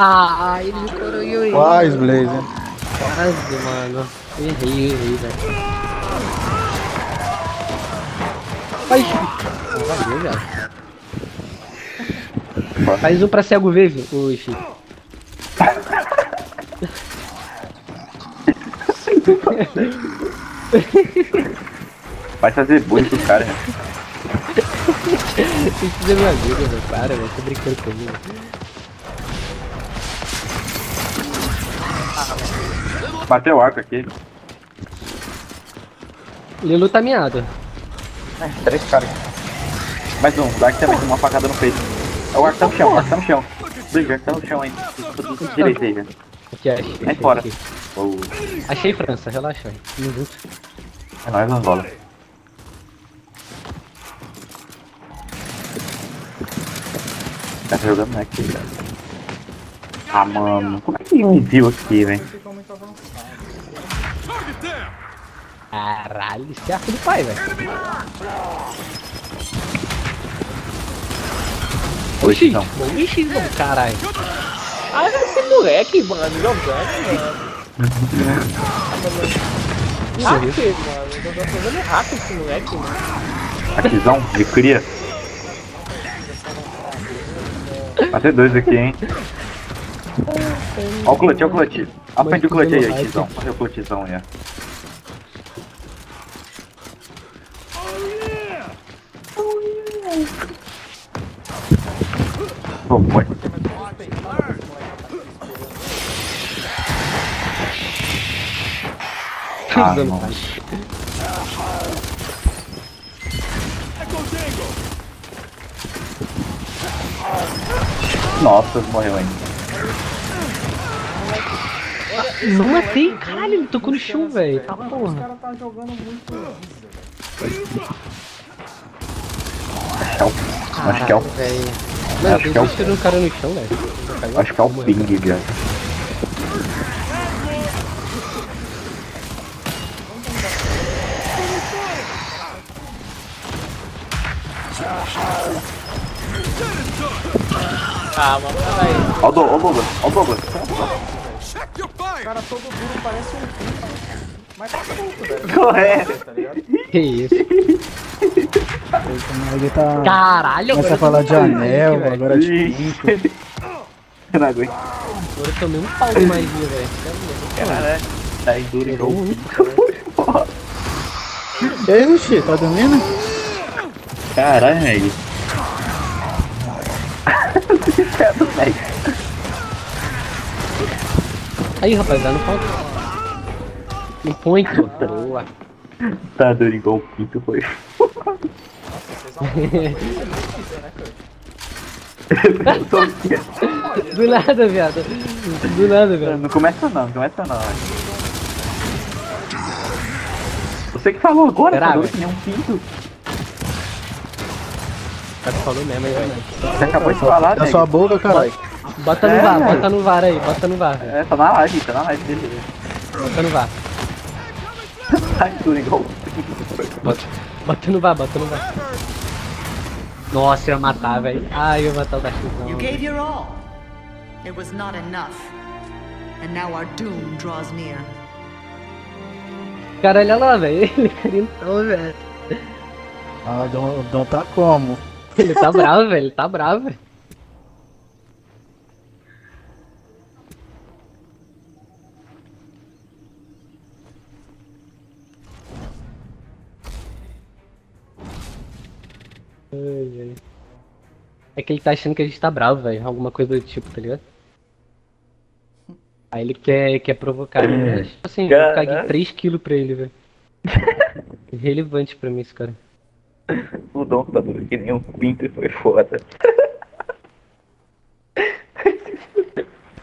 Ah, ele me coroiu aí. Faz, Blaze. Quase, mano. Errei, errei, velho. Ah, valeu, velho. Faz um pra cego ver, vi- o Chico. Vai fazer bullying pro cara. né? Tem que ser meu. Para, velho. Tô brincando comigo. Bateu o arco aqui. Lilu tá miado. É, três caras. Mais um, o Dark também com uma facada no peito. O arco tá no chão, o arco tá no chão. Arco tá no chão aí. Direito aí, velho. Aqui, achei. Sai achei, fora. Aqui. Oh, Achei França, relaxa, junto. é nóis, Angola. Tá jogando né, aqui, velho. Ah, mano, como é que me viu aqui, velho? Caralho, é arco do pai, velho. Oxi, não. Ixi, não, caralho. Ah, esse moleque, mano, jogando, mano. Hack, mano. Jogando hack esse moleque, mano. Aquizão, de cria. Matei dois aqui, hein? Ó o clutch, ó o clutch. Aprende o clutch aí, Aquizão. Olha o clutchzão aí, ó. Pô, foi. Ah, não. Nossa, morreu ainda. Não matei, caralho, ele tocou no chão, velho. Tá Mano, os porra. caras tá jogando muito velho. Acho que é o, velho. Mano, Acho que é o- dois tirando o cara no chão, velho. acho que é o ping, viado. Ah, mano, peraí. Ó o Douglas, ó o Douglas, cara todo duro parece um pinto. Mas tá solto, velho. Correto. Tá ligado? Que isso? Ele tá. Caralho, Começa a falar de anel, velho. agora de Ixi. Eu não aguento. Agora eu tomei um pau de magia, velho. Caralho, tá enduro Pegou jogo. muito. E aí, Luxi, tá dormindo? Caralho, velho. Credo, velho. Aí, rapaziada, não falta. Um point. Boa. Tá duro igual o pinto foi. Eu tô aqui. Do nada, viado. Do nada, viado. Não começa não, não começa não. Você que falou agora, tá duro velho? que nem um pinto. O cara falou mesmo, aí, velho. Você acabou de falar, Da né? sua boca, caralho. Bota no É, VAR, velho. bota no VAR aí, bota no VAR. velho. É, tá na live, tá na live dele. Bota no VAR. Igual o pinto. Bota, bota no VAR, bota no VAR. Nossa, eu ia matar, velho. Ai, eu ia matar o da You gave your all. It was not enough. And now our doom draws near. Caralho, olha lá, velho. Ele carintou, velho. Ah, o Dom, Dom tá como? Ele tá bravo, velho. Ele tá bravo, velho. Ai, velho. É que ele tá achando que a gente tá bravo, velho. Alguma coisa do tipo, tá ligado? Aí ele quer, quer provocar. Né? Tipo assim, eu Caraca. caguei 3kg pra ele, velho. Irrelevante pra mim esse cara. O Dom tá duro que nem um pinto e foi foda.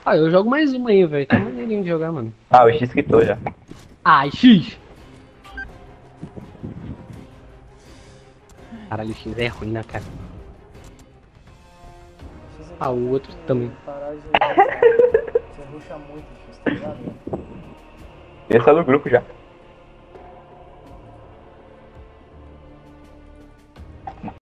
Ah, eu jogo mais uma aí, velho. Tá maneirinho de jogar, mano. Ah, o X quitou já. Ai, X! Caralho, o X é ruim, né, cara? Ah, o outro também. Você ruxa muito, X, tá ligado? Esse é do grupo já.